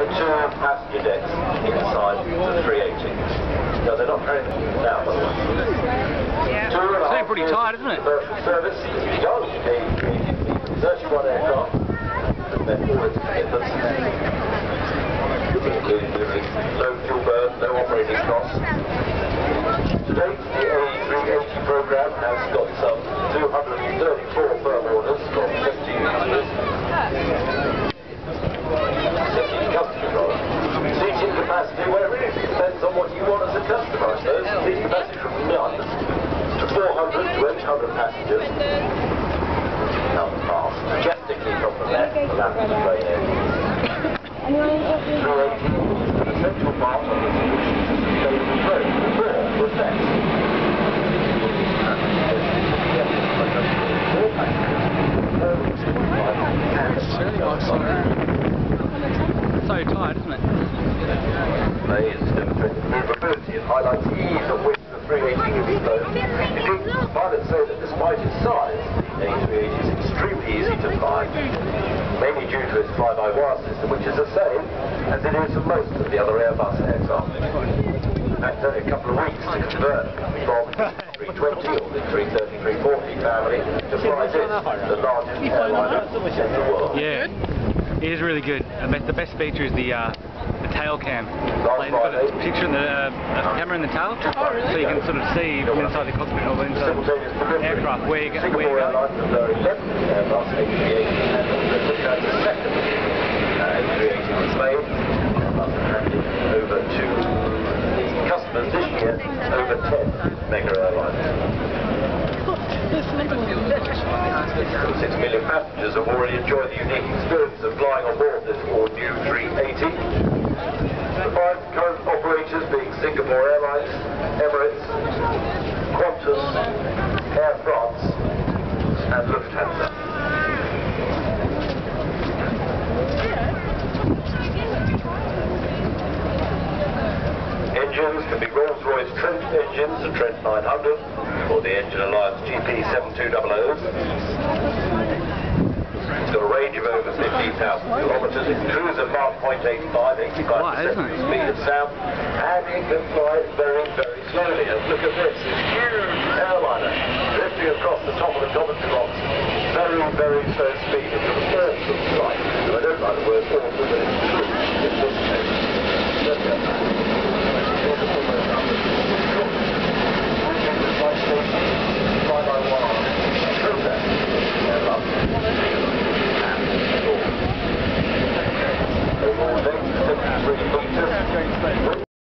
the two passenger decks inside the 380. No, they're not carrying them now, by the way. Yeah. Two and a pretty years tight, isn't it? Commercial service. Young, a 31 aircraft. And then all its commitments. Including delivering low fuel burn, no operating costs. To date, the A380 program has got some 234 firm orders from 15 customers. 17 customers rather. Seating capacity, well it really depends on what you want as a customer, I suppose. Seating capacity from none to 400 to 800 passengers. Now fast, majestically from the left, the left of the train area. 380 is an essential part of the solution to sustainable growth. Four was next. So tight, isn't it? And highlights ease of the 380 can be flown. Indeed, pilots say that despite its size, the A380 is extremely easy to fly, mainly due to its fly-by-wire system, which is the same as it is for most of the other Airbus aircraft. In only a couple of weeks to convert from the 320 or the 330, 340 family to fly this, the largest airliner in the world. Yeah. It is really good. And the best feature is the uh, tail cam. Like, it's got a picture in the uh, camera in the tail, so you can sort of see from inside the cockpit or inside the aircraft where you, go- where you go. Airlines and their 11th Airbus A380 and also took out the second uh, A380 was made. Over to the customers this year over 10 mega airlines. Six million passengers have already enjoyed the unique experience of flying on board this all-new Engines can be Rolls-Royce Trent engines, the Trent 900, or the Engine Alliance GP7200s. It's got a range of over 15,000 kilometres. It cruises at Mach 0.85, 85% Quiet, isn't it? speed of sound, and it can fly very, very slowly. And look at this, this huge airliner drifting across the top of the Coventry rocks. Very, very slow speed. It's an awesome sight. And I don't like the word awesome, but it's true